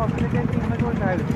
hospital के team में जो शायद